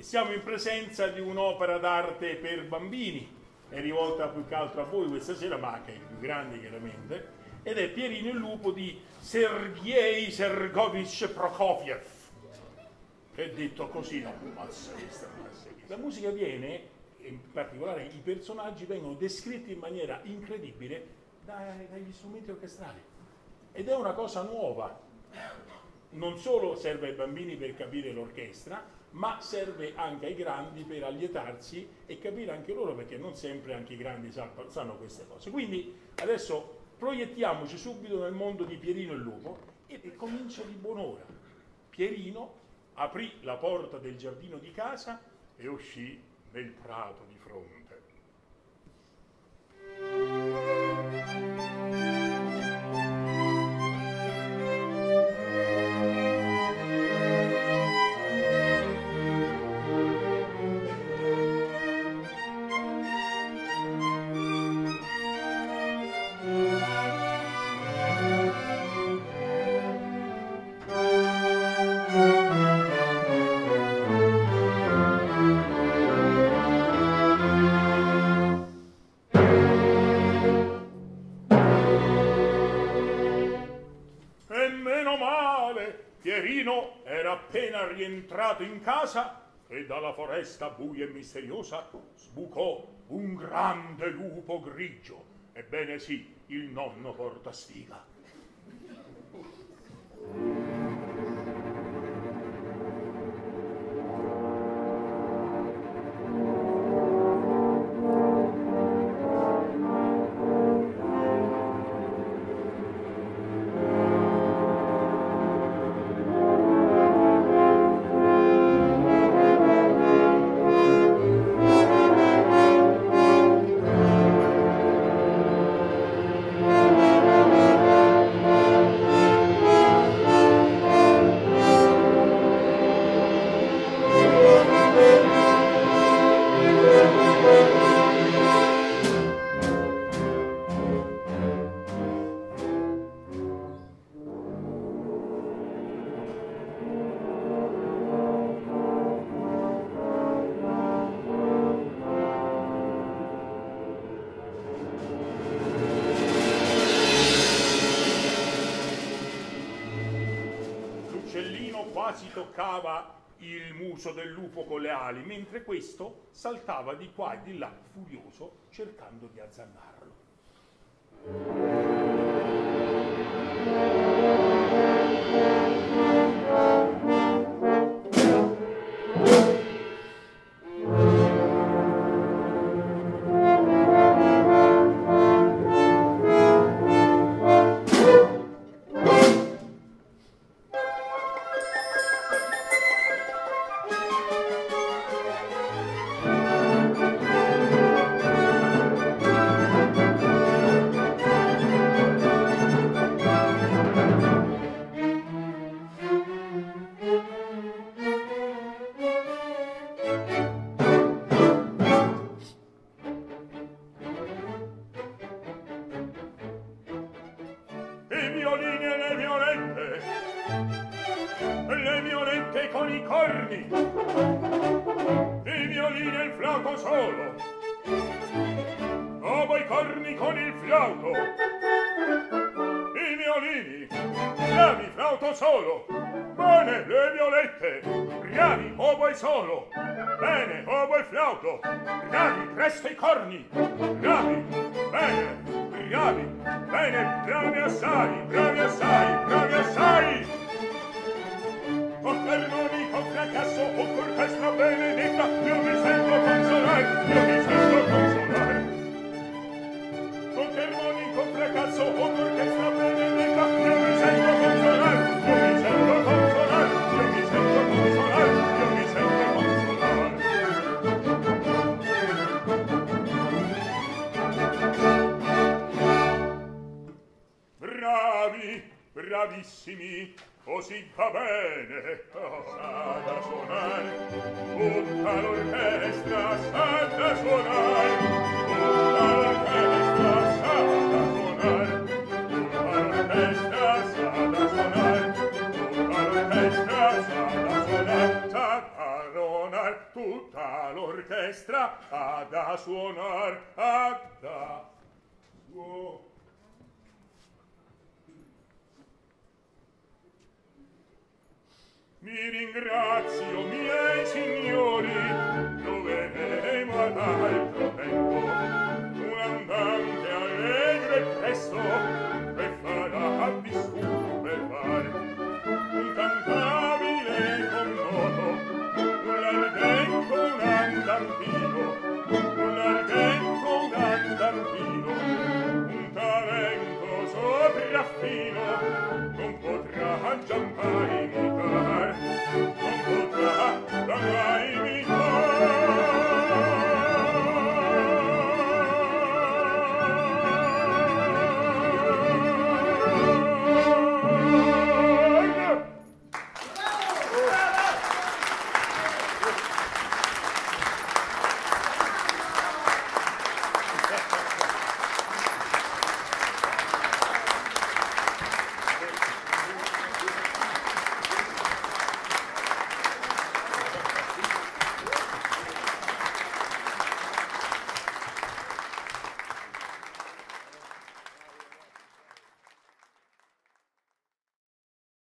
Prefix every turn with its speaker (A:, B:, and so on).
A: siamo in presenza di un'opera d'arte per bambini, è rivolta più che altro a voi questa sera, ma anche ai più grandi chiaramente, ed è Pierino il lupo di Sergei Sergovich Prokofiev. È detto così, no, La musica viene, in particolare i personaggi vengono descritti in maniera incredibile dagli strumenti orchestrali. Ed è una cosa nuova. Non solo serve ai bambini per capire l'orchestra, ma serve anche ai grandi per allietarsi e capire anche loro perché non sempre anche i grandi sanno queste cose. Quindi adesso proiettiamoci subito nel mondo di Pierino il lupo e comincia di buon'ora. Pierino aprì la porta del giardino di casa e uscì nel prato di fronte. Casa e dalla foresta buia e misteriosa sbucò un grande lupo grigio. Ebbene sì, il nonno porta sfiga. Muso del lupo con le ali, mentre questo saltava di qua e di là furioso cercando di azzannarlo. giorni il violino e il flauto solo. O voi corni con il flauto. I violini bravi flauto solo. Bene le violette bravi o voi solo. Bene o voi flauto bravi presto i corni. Bravi bene bravi bene bravi assai bravi assai bravi assai. bravi, bravissimi, così va bene. Oh, sa da suonare, tutta l'orchestra sa da suonare, tutta l'orchestra sa da suonare, tutta l'orchestra sa da suonare, tutta l'orchestra sa da suonare, sa da suonare, tutta l'orchestra ha da suonar, ha da suonar. mi ringrazio miei signori